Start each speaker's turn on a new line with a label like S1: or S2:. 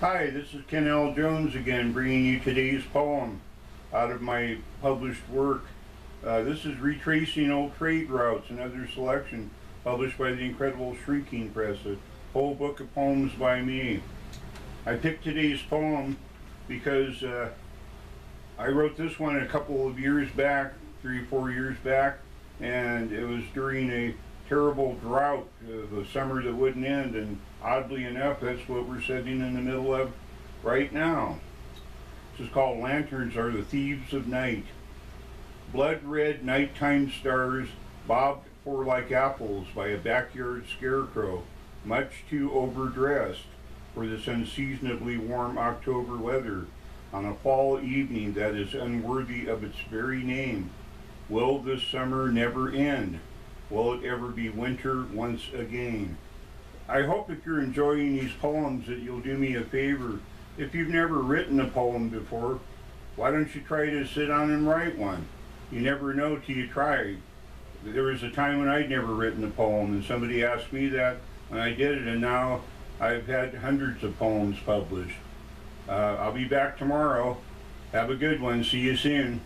S1: Hi, this is Ken L. Jones again, bringing you today's poem out of my published work. Uh, this is Retracing Old Trade Routes, another selection published by the incredible Shrinking Press, a whole book of poems by me. I picked today's poem because uh, I wrote this one a couple of years back, three or four years back, and it was during a terrible drought uh, of a summer that wouldn't end, and oddly enough, that's what we're sitting in the middle of right now. This is called Lanterns Are the Thieves of Night. Blood red nighttime stars bobbed for like apples by a backyard scarecrow, much too overdressed for this unseasonably warm October weather on a fall evening that is unworthy of its very name. Will this summer never end? Will it ever be winter once again? I hope if you're enjoying these poems that you'll do me a favor. If you've never written a poem before, why don't you try to sit down and write one? You never know till you try. There was a time when I'd never written a poem and somebody asked me that and I did it and now I've had hundreds of poems published. Uh, I'll be back tomorrow. Have a good one. See you soon.